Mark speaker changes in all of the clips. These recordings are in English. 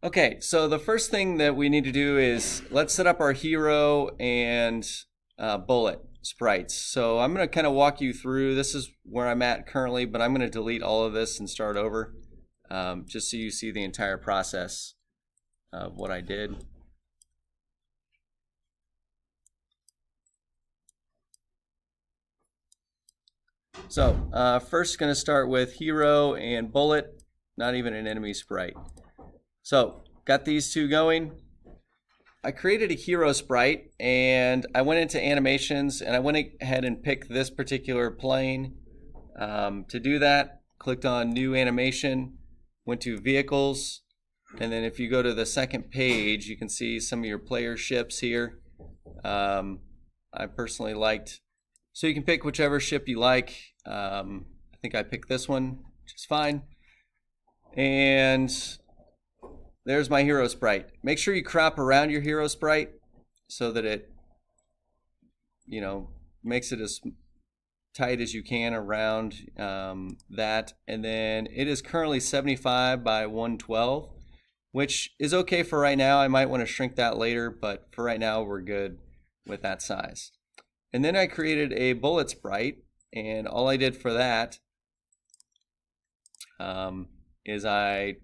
Speaker 1: Okay, so the first thing that we need to do is let's set up our hero and uh, bullet sprites. So I'm going to kind of walk you through. This is where I'm at currently, but I'm going to delete all of this and start over um, just so you see the entire process of what I did. So uh, first going to start with hero and bullet, not even an enemy sprite. So got these two going. I created a hero sprite and I went into animations and I went ahead and picked this particular plane. Um, to do that, clicked on new animation, went to vehicles, and then if you go to the second page, you can see some of your player ships here. Um, I personally liked, so you can pick whichever ship you like. Um, I think I picked this one, which is fine. And there's my hero sprite. Make sure you crop around your hero sprite so that it, you know, makes it as tight as you can around um, that. And then it is currently 75 by 112, which is okay for right now. I might want to shrink that later, but for right now, we're good with that size. And then I created a bullet sprite, and all I did for that um, is I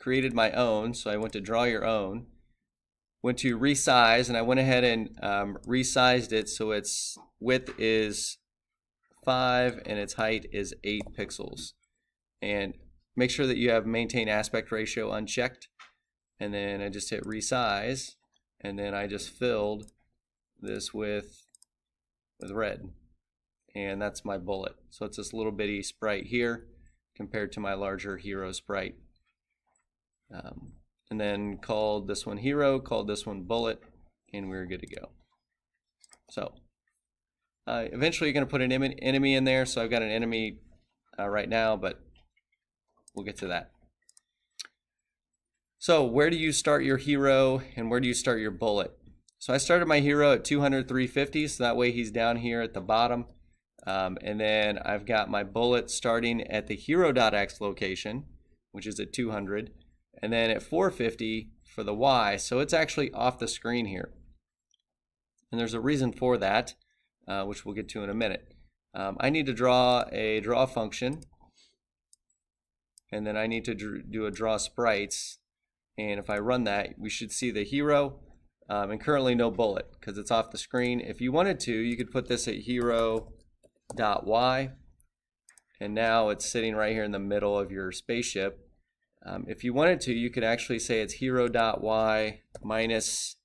Speaker 1: created my own. So I went to draw your own, went to resize, and I went ahead and um, resized it so its width is 5 and its height is 8 pixels. And make sure that you have maintain aspect ratio unchecked. And then I just hit resize, and then I just filled this with, with red. And that's my bullet. So it's this little bitty sprite here compared to my larger hero sprite. Um, and then called this one hero, called this one bullet, and we are good to go. So uh, eventually you're going to put an enemy in there, so I've got an enemy uh, right now, but we'll get to that. So where do you start your hero and where do you start your bullet? So I started my hero at 200, 350, so that way he's down here at the bottom. Um, and then I've got my bullet starting at the hero.x location, which is at 200 and then at 450 for the y. So it's actually off the screen here. And there's a reason for that, uh, which we'll get to in a minute. Um, I need to draw a draw function, and then I need to do a draw sprites. And if I run that, we should see the hero, um, and currently no bullet because it's off the screen. If you wanted to, you could put this at hero.y, and now it's sitting right here in the middle of your spaceship. Um, if you wanted to, you could actually say it's hero.y minus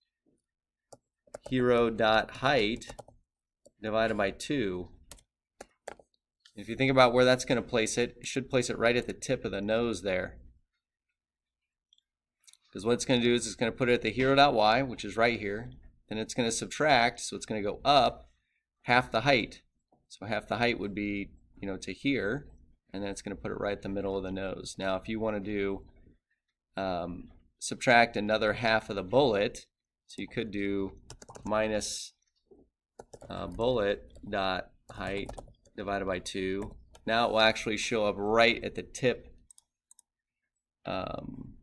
Speaker 1: hero.height divided by 2. If you think about where that's going to place it, it should place it right at the tip of the nose there. Because what it's going to do is it's going to put it at the hero.y, which is right here. Then it's going to subtract, so it's going to go up half the height. So half the height would be, you know, to here and then it's going to put it right the middle of the nose. Now, if you want to do um, subtract another half of the bullet, so you could do minus uh, bullet dot height divided by 2. Now it will actually show up right at the tip. Um,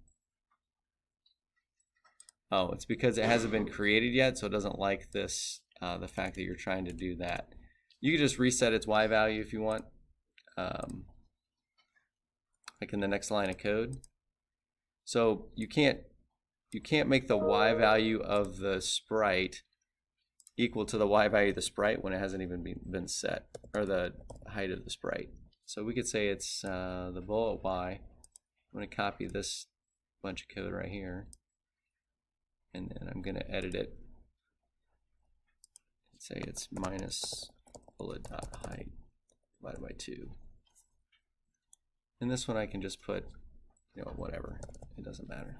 Speaker 1: oh, it's because it hasn't been created yet, so it doesn't like this, uh, the fact that you're trying to do that. You can just reset its Y value if you want. Um, like in the next line of code. So you can't you can't make the y value of the sprite equal to the y value of the sprite when it hasn't even been, been set, or the height of the sprite. So we could say it's uh, the bullet y. I'm going to copy this bunch of code right here, and then I'm going to edit it and say it's minus bullet dot height divided by 2. And this one I can just put, you know, whatever. It doesn't matter.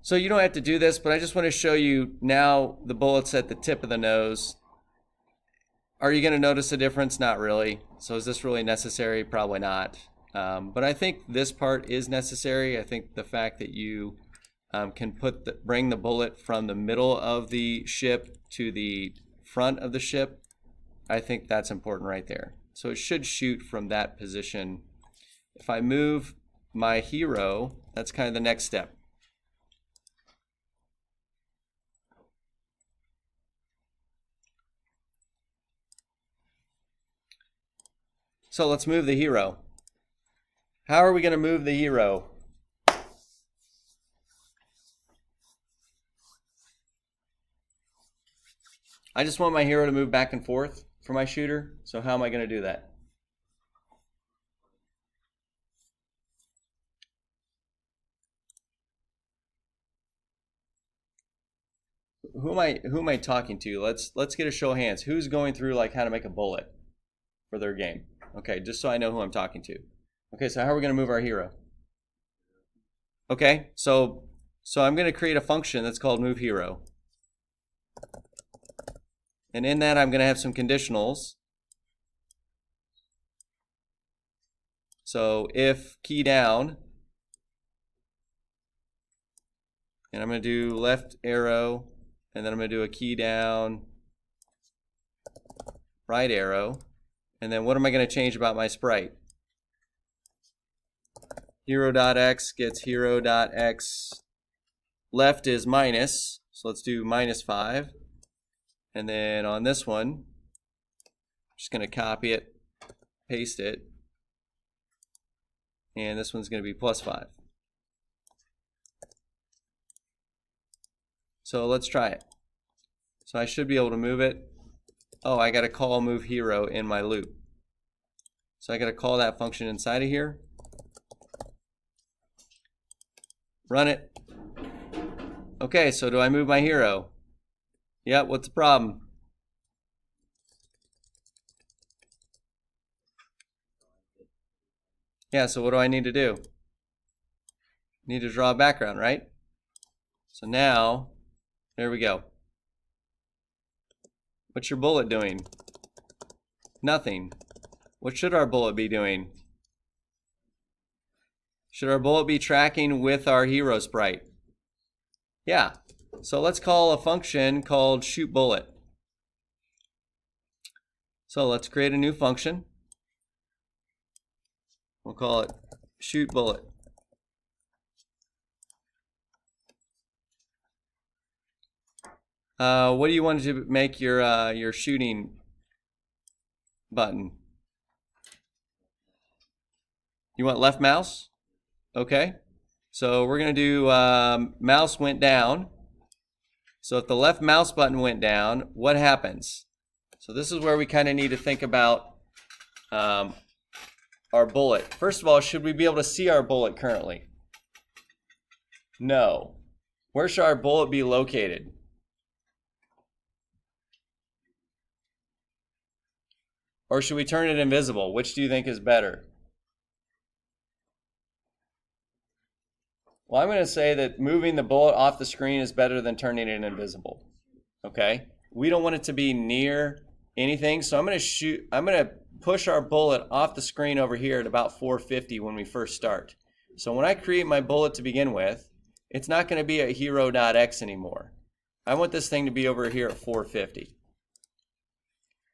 Speaker 1: So you don't have to do this, but I just want to show you now the bullets at the tip of the nose. Are you going to notice a difference? Not really. So is this really necessary? Probably not. Um, but I think this part is necessary. I think the fact that you um, can put the, bring the bullet from the middle of the ship to the front of the ship I think that's important right there. So it should shoot from that position if I move my hero, that's kind of the next step. So let's move the hero. How are we going to move the hero? I just want my hero to move back and forth for my shooter. So how am I going to do that? Who am I who am I talking to? Let's let's get a show of hands. Who's going through like how to make a bullet for their game? Okay, just so I know who I'm talking to. Okay, so how are we going to move our hero? Okay, so so I'm going to create a function that's called move hero. And in that I'm going to have some conditionals. So if key down, and I'm going to do left arrow, and then I'm going to do a key down, right arrow, and then what am I going to change about my sprite? Hero.x gets hero.x. Left is minus, so let's do minus 5. And then on this one, I'm just going to copy it, paste it, and this one's going to be plus 5. So let's try it. So I should be able to move it oh, I got to call move hero in my loop. So I got to call that function inside of here. Run it. Okay, so do I move my hero? Yep, what's the problem? Yeah, so what do I need to do? Need to draw a background, right? So now, there we go. What's your bullet doing? Nothing. What should our bullet be doing? Should our bullet be tracking with our hero sprite? Yeah. So let's call a function called shoot bullet. So let's create a new function. We'll call it shoot bullet. Uh, what do you want to make your uh, your shooting button? You want left mouse? Okay. So we're going to do um, mouse went down. So if the left mouse button went down, what happens? So this is where we kind of need to think about um, our bullet. First of all, should we be able to see our bullet currently? No. Where should our bullet be located? Or should we turn it invisible? Which do you think is better? Well, I'm going to say that moving the bullet off the screen is better than turning it invisible. Okay? We don't want it to be near anything, so I'm going to shoot I'm going to push our bullet off the screen over here at about 450 when we first start. So when I create my bullet to begin with, it's not going to be at hero.x anymore. I want this thing to be over here at 450.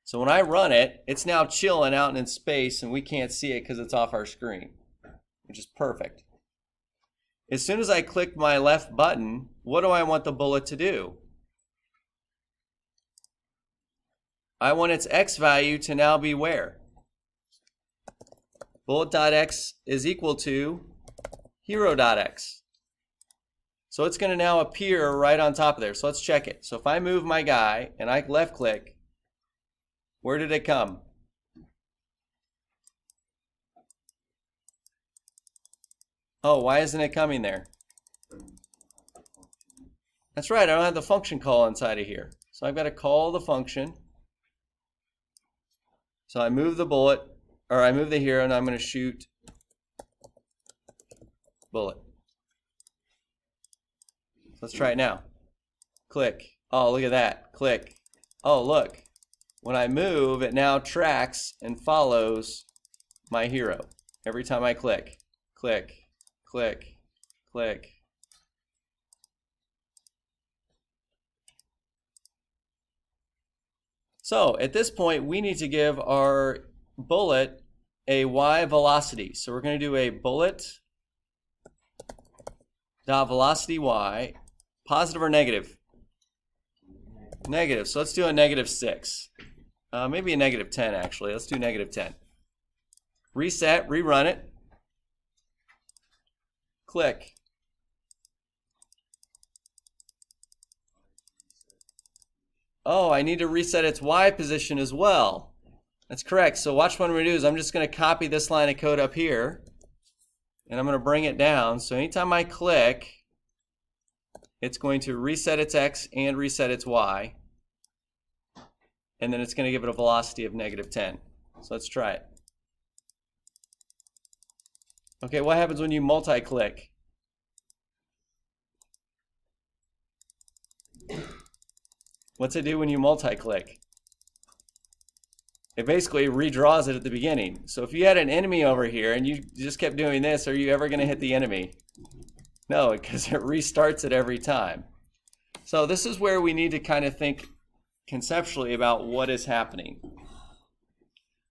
Speaker 1: So when I run it, it's now chilling out in space and we can't see it because it's off our screen, which is perfect. As soon as I click my left button, what do I want the bullet to do? I want its x value to now be where? Bullet.x is equal to hero.x. So it's going to now appear right on top of there. So let's check it. So if I move my guy and I left click, where did it come? Oh, why isn't it coming there? That's right, I don't have the function call inside of here. So I've got to call the function. So I move the bullet, or I move the hero, and I'm going to shoot bullet. Let's try it now. Click. Oh, look at that. Click. Oh, look. When I move, it now tracks and follows my hero. Every time I click, click, click, click. So at this point, we need to give our bullet a y velocity. So we're going to do a bullet dot velocity y, positive or negative? Negative. So let's do a negative 6. Uh, maybe a negative 10, actually. Let's do negative 10. Reset, rerun it. Click. Oh, I need to reset its Y position as well. That's correct. So watch what I'm going to do is I'm just going to copy this line of code up here. And I'm going to bring it down. So anytime I click, it's going to reset its X and reset its Y. And then it's going to give it a velocity of negative 10. So let's try it. Okay, what happens when you multi-click? What's it do when you multi-click? It basically redraws it at the beginning. So if you had an enemy over here and you just kept doing this, are you ever going to hit the enemy? No, because it restarts it every time. So this is where we need to kind of think conceptually about what is happening.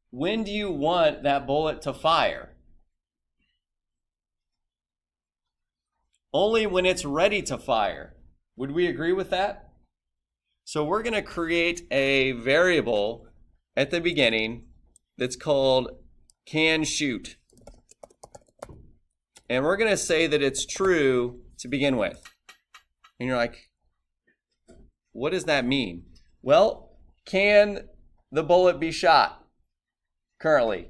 Speaker 1: When do you want that bullet to fire? Only when it's ready to fire. Would we agree with that? So we're going to create a variable at the beginning that's called can shoot. And we're going to say that it's true to begin with. And you're like, what does that mean? Well, can the bullet be shot currently?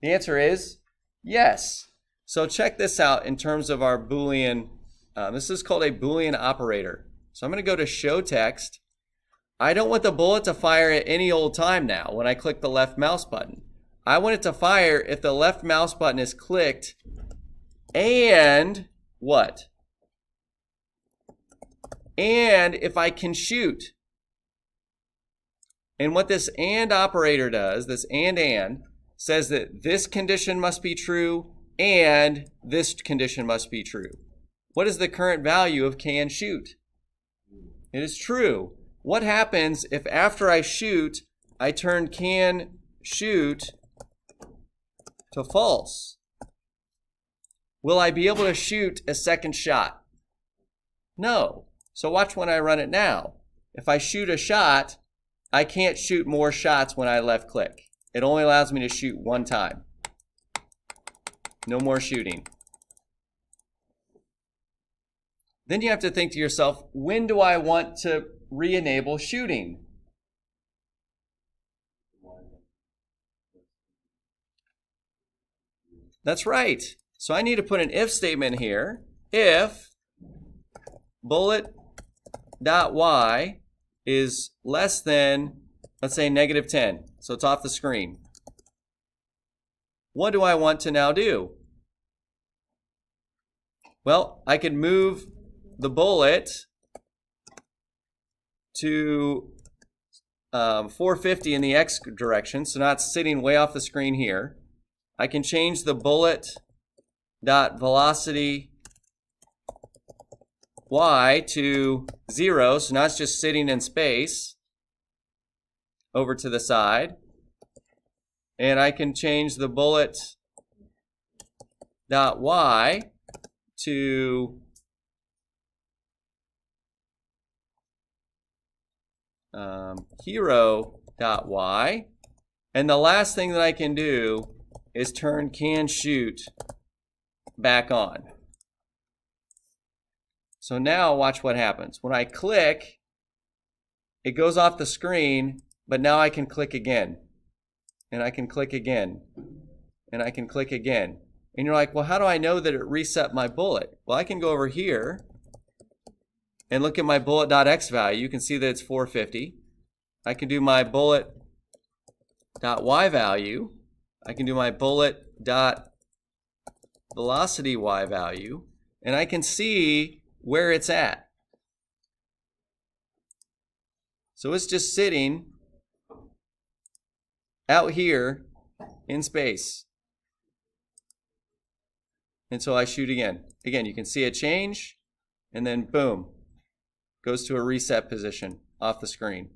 Speaker 1: The answer is yes. So check this out in terms of our Boolean. Uh, this is called a Boolean operator. So I'm going to go to show text I don't want the bullet to fire at any old time now when I click the left mouse button. I want it to fire if the left mouse button is clicked and what? And if I can shoot. And what this AND operator does, this AND AND, says that this condition must be true and this condition must be true. What is the current value of can shoot? It is true. What happens if after I shoot, I turn can shoot to false? Will I be able to shoot a second shot? No. So watch when I run it now. If I shoot a shot, I can't shoot more shots when I left click. It only allows me to shoot one time. No more shooting. Then you have to think to yourself, when do I want to re-enable shooting? That's right. So I need to put an if statement here. If bullet dot y is less than, let's say, negative 10. So it's off the screen. What do I want to now do? Well, I can move the bullet to um, 450 in the x direction, so not sitting way off the screen here. I can change the bullet dot velocity y to zero, so now it's just sitting in space over to the side. And I can change the bullet dot y to um, hero.y. And the last thing that I can do is turn can shoot back on. So now watch what happens. When I click, it goes off the screen, but now I can click again. And I can click again. And I can click again. And you're like, well, how do I know that it reset my bullet? Well, I can go over here and look at my bullet.x value, you can see that it's 450. I can do my bullet.y value. I can do my bullet.velocity y value, and I can see where it's at. So it's just sitting out here in space. And so I shoot again. Again, you can see a change, and then boom, goes to a reset position off the screen.